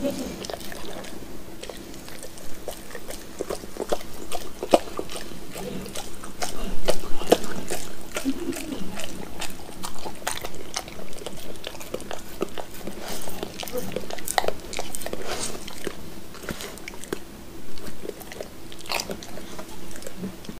Okay.